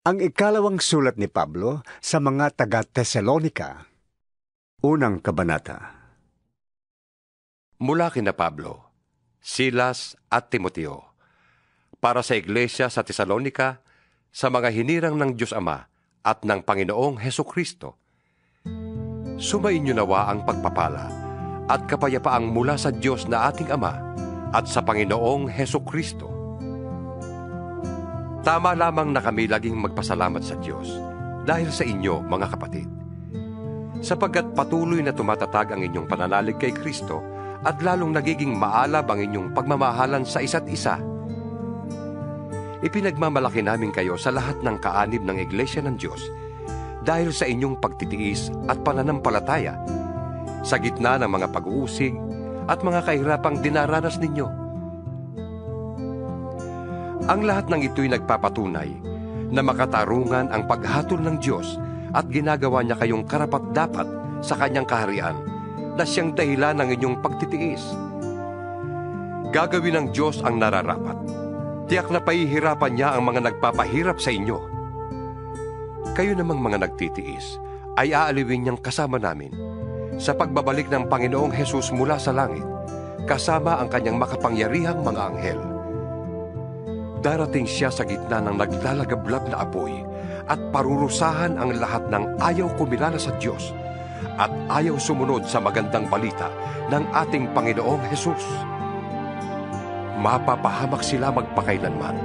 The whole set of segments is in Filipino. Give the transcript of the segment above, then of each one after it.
Ang ikalawang sulat ni Pablo sa mga taga-Tesalonika. Unang kabanata. Mula kina Pablo, Silas at Timoteo, para sa iglesia sa Tesalonika, sa mga hinirang ng Diyos Ama at ng Panginoong Heso Kristo. Sumainyo nawa ang pagpapala at kapayapaang mula sa Diyos na ating Ama at sa Panginoong Heso Kristo. Tama lamang na kami laging magpasalamat sa Diyos dahil sa inyo, mga kapatid. Sapagkat patuloy na tumatatag ang inyong pananalig kay Kristo at lalong nagiging maalab ang inyong pagmamahalan sa isa't isa. Ipinagmamalaki namin kayo sa lahat ng kaanib ng Iglesia ng Diyos dahil sa inyong pagtitiis at pananampalataya sa gitna ng mga pag-uusig at mga kahirapang dinaranas ninyo ang lahat ng ito'y nagpapatunay na makatarungan ang paghatol ng Diyos at ginagawa niya kayong karapat-dapat sa kanyang kaharian na siyang dahilan ng inyong pagtitiis. Gagawin ng Diyos ang nararapat. Tiyak na pahihirapan niya ang mga nagpapahirap sa inyo. Kayo namang mga nagtitiis ay aaliwin niyang kasama namin sa pagbabalik ng Panginoong Hesus mula sa langit kasama ang kanyang makapangyarihang mga anghel darating siya sa gitna ng naglalagablab na apoy at parurusahan ang lahat ng ayaw kumilala sa Diyos at ayaw sumunod sa magandang balita ng ating Panginoong Hesus. Mapapahamak sila magpakailanman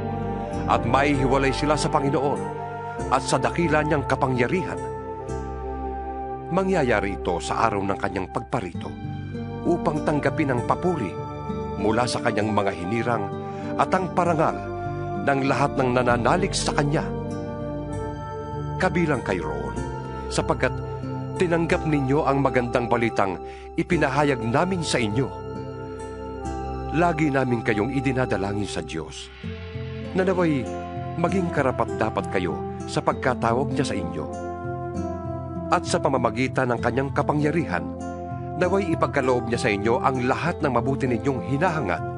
at maihiwalay sila sa Panginoon at sa dakila niyang kapangyarihan. Mangyayari ito sa araw ng kanyang pagparito upang tanggapin ang papuri mula sa kanyang mga hinirang at ang parangal ng lahat ng nananalig sa Kanya. Kabilang kayo roon, sapagkat tinanggap ninyo ang magandang balitang ipinahayag namin sa inyo. Lagi namin kayong idinadalangin sa Diyos, na maging karapat-dapat kayo sa pagkatawag niya sa inyo. At sa pamamagitan ng kanyang kapangyarihan, naway ipagkaloob niya sa inyo ang lahat ng mabuti ninyong hinahangad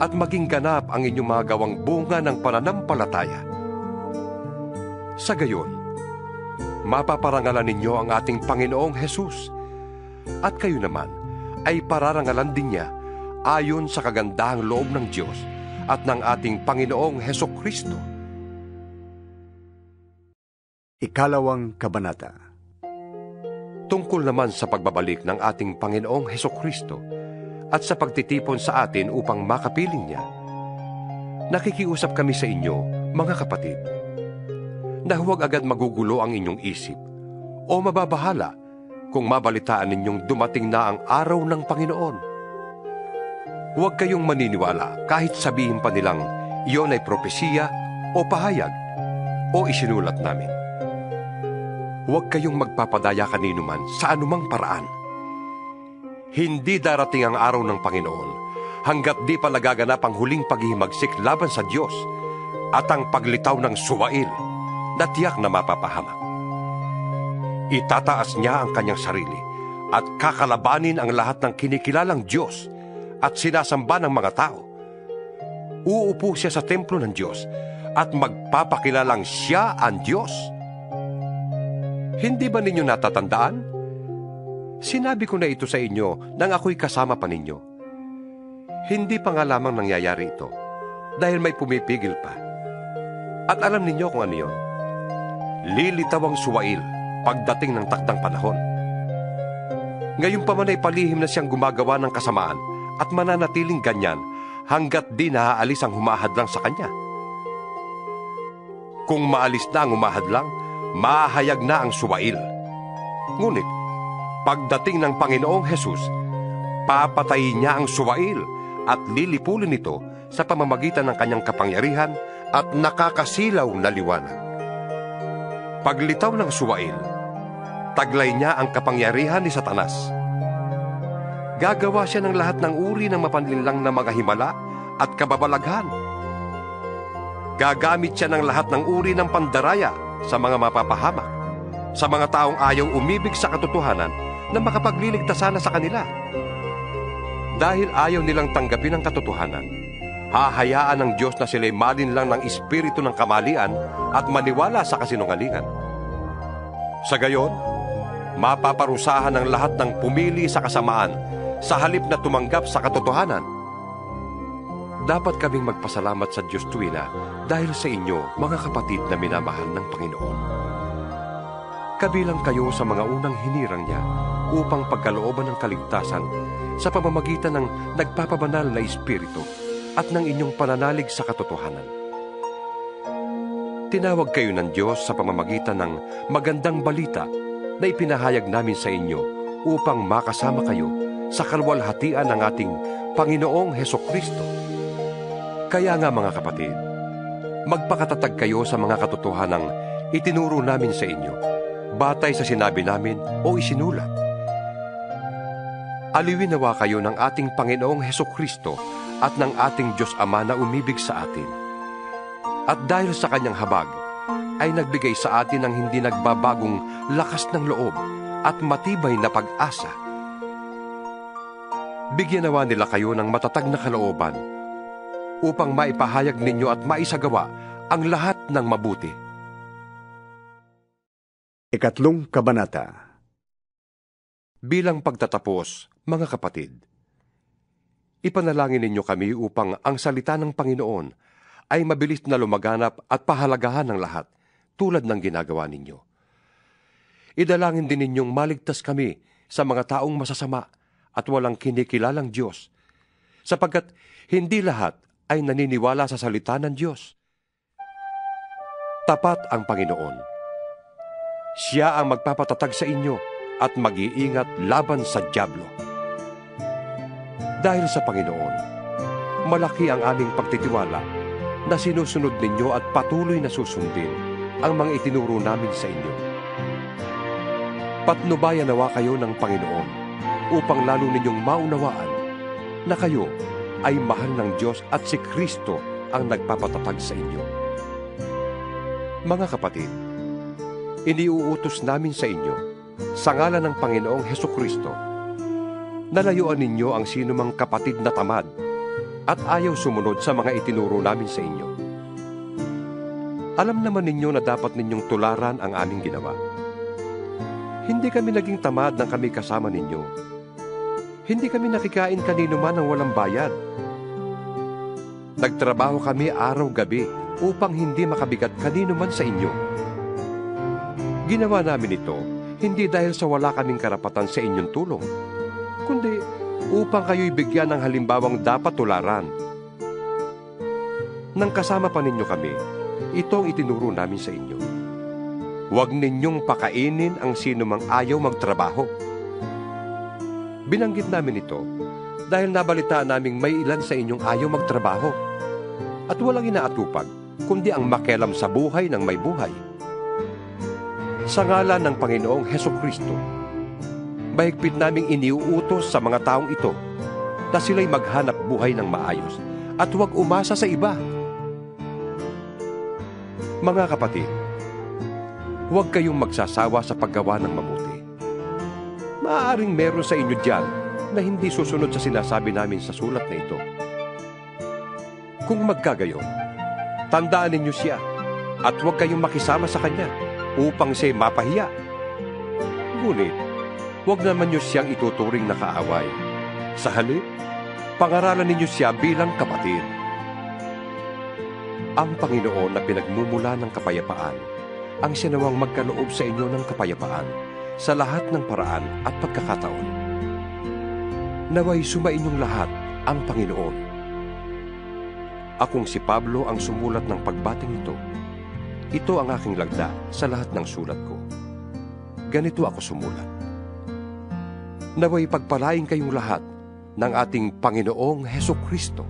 at maging ganap ang inyong mga gawang bunga ng pananampalataya. Sa gayon, mapaparangalan ninyo ang ating Panginoong Hesus at kayo naman ay pararangalan din niya ayon sa kagandahang loob ng Diyos at ng ating Panginoong Heso Kristo. Ikalawang kabanata. Tungkol naman sa pagbabalik ng ating Panginoong Heso Kristo, at sa pagtitipon sa atin upang makapiling niya. Nakikiusap kami sa inyo, mga kapatid, na huwag agad magugulo ang inyong isip o mababahala kung mabalitaan ninyong dumating na ang araw ng Panginoon. Huwag kayong maniniwala kahit sabihin pa nilang iyon ay propesiya o pahayag o isinulat namin. Huwag kayong magpapadaya kanino man sa anumang paraan hindi darating ang araw ng Panginoon hanggat di pa nagaganap ang huling paghihimagsik laban sa Diyos at ang paglitaw ng suwail na tiyak na mapapahamak. Itataas niya ang kanyang sarili at kakalabanin ang lahat ng kinikilalang Diyos at sinasamba ng mga tao. Uupo siya sa templo ng Diyos at magpapakilalang siya ang Diyos. Hindi ba ninyo natatandaan Sinabi ko na ito sa inyo nang ako'y kasama pa ninyo. Hindi pa nga lamang nangyayari ito dahil may pumipigil pa. At alam ninyo kung ano yun. Lilitaw ang suwail pagdating ng takdang panahon. Ngayon pa man ay palihim na siyang gumagawa ng kasamaan at mananatiling ganyan hanggat di naaalis ang humahadlang sa kanya. Kung maalis na ang humahadlang, mahayag na ang suwail. Ngunit Pagdating ng Panginoong Hesus, papatayin niya ang suwail at lilipulin ito sa pamamagitan ng kanyang kapangyarihan at nakakasilaw na liwanag. Paglitaw ng suwail, taglay niya ang kapangyarihan ni Satanas. Gagawa siya ng lahat ng uri ng mapanlinlang na mga himala at kababalaghan. Gagamit siya ng lahat ng uri ng pandaraya sa mga mapapahamak, sa mga taong ayaw umibig sa katotohanan na makapagliligtas sana sa kanila. Dahil ayaw nilang tanggapin ang katotohanan, hahayaan ng Diyos na sila'y malin lang ng espiritu ng kamalian at maniwala sa kasinungalingan. Sa gayon, mapaparusahan ng lahat ng pumili sa kasamaan sa halip na tumanggap sa katotohanan. Dapat kaming magpasalamat sa Diyos tuwina dahil sa inyo, mga kapatid na minamahal ng Panginoon. Kabilang kayo sa mga unang hinirang niya upang pagkalooban ng kaligtasan sa pamamagitan ng nagpapabanal na Espiritu at ng inyong pananalig sa katotohanan. Tinawag kayo ng Diyos sa pamamagitan ng magandang balita na ipinahayag namin sa inyo upang makasama kayo sa kalwalhatian ng ating Panginoong Heso Kristo. Kaya nga mga kapatid, magpakatatag kayo sa mga katotohanang itinuro namin sa inyo, batay sa sinabi namin o isinulat. Aliwin nawa kayo ng ating Panginoong Heso Kristo at ng ating Diyos Ama na umibig sa atin. At dahil sa kanyang habag, ay nagbigay sa atin ng hindi nagbabagong lakas ng loob at matibay na pag-asa. Bigyan nawa nila kayo ng matatag na kalooban upang maipahayag ninyo at maisagawa ang lahat ng mabuti. Ikatlong Kabanata Bilang pagtatapos, mga kapatid, ipanalangin ninyo kami upang ang salita ng Panginoon ay mabilis na lumaganap at pahalagahan ng lahat tulad ng ginagawa ninyo. Idalangin din ninyong maligtas kami sa mga taong masasama at walang kinikilalang Diyos, sapagkat hindi lahat ay naniniwala sa salita ng Diyos. Tapat ang Panginoon. Siya ang magpapatatag sa inyo at mag-iingat laban sa Diablo. Dahil sa Panginoon, malaki ang aming pagtitiwala na sinusunod ninyo at patuloy na susundin ang mga itinuro namin sa inyo. Patnubayan nawa kayo ng Panginoon upang lalo ninyong maunawaan na kayo ay mahal ng Diyos at si Kristo ang nagpapatatag sa inyo. Mga kapatid, iniuutos namin sa inyo sa ngalan ng Panginoong Heso Kristo nalayuan ninyo ang sinumang kapatid na tamad at ayaw sumunod sa mga itinuro namin sa inyo. Alam naman ninyo na dapat ninyong tularan ang aming ginawa. Hindi kami naging tamad nang kami kasama ninyo. Hindi kami nakikain kanino man ng walang bayad. Nagtrabaho kami araw-gabi upang hindi makabigat kanino man sa inyo. Ginawa namin ito hindi dahil sa wala kaming karapatan sa inyong tulong, kundi upang kayo'y bigyan ng halimbawang dapat tularan. Nang kasama pa ninyo kami, ito ang itinuro namin sa inyo. Huwag ninyong pakainin ang sino mang ayaw magtrabaho. Binanggit namin ito dahil nabalitaan naming may ilan sa inyong ayaw magtrabaho at walang inaatupag kundi ang makelam sa buhay ng may buhay. Sa ngalan ng Panginoong Heso Kristo, mahigpit naming iniuutos sa mga taong ito na sila'y maghanap buhay ng maayos at huwag umasa sa iba. Mga kapatid, huwag kayong magsasawa sa paggawa ng mabuti. Maaaring meron sa inyo dyan na hindi susunod sa sinasabi namin sa sulat na ito. Kung magkagayon, tandaan ninyo siya at huwag kayong makisama sa kanya upang siya mapahiya. Ngunit, huwag naman niyo siyang ituturing na kaaway. Sa halip, pangaralan ninyo siya bilang kapatid. Ang Panginoon na pinagmumula ng kapayapaan, ang sinawang magkaloob sa inyo ng kapayapaan sa lahat ng paraan at pagkakataon. Naway sumainyong lahat ang Panginoon. Akong si Pablo ang sumulat ng pagbating ito. Ito ang aking lagda sa lahat ng sulat ko. Ganito ako sumulat. Naway pagpalain kayong lahat ng ating Panginoong Heso Kristo